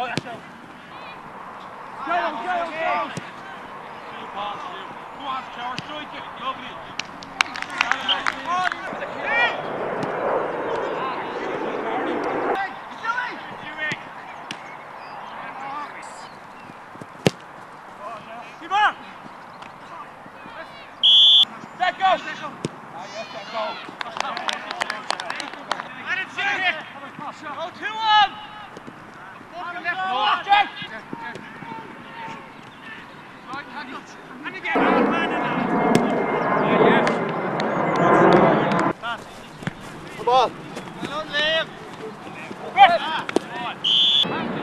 Go, Axel. Come on. I don't live. Come on.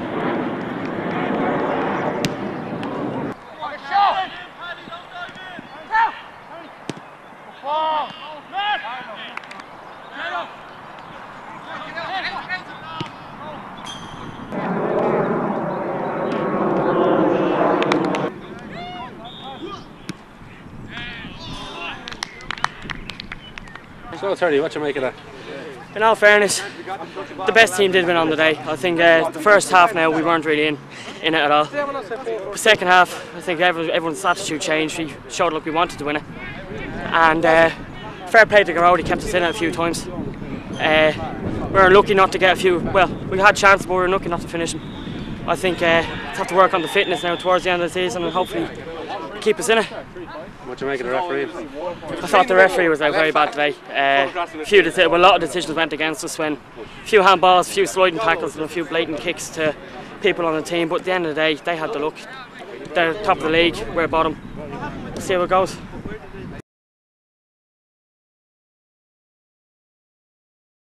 So, Terry, what you make of that? In all fairness, the best team did win on the day. I think uh, the first half now we weren't really in, in it at all. The second half, I think everyone, everyone's attitude changed. We showed like we wanted to win it. And uh, fair play to Garrodi, kept us in it a few times. Uh, we were lucky not to get a few, well, we had chances but we were lucky not to finish them. I think uh, have to work on the fitness now towards the end of the season and hopefully keep us in it. What do you make of the referee? I thought the referee was out very bad today. Uh, a few well, a lot of decisions went against us when a few handballs, a few sliding tackles, and a few blatant kicks to people on the team. But at the end of the day, they had the look. They're top of the league. We're bottom. see how it goes.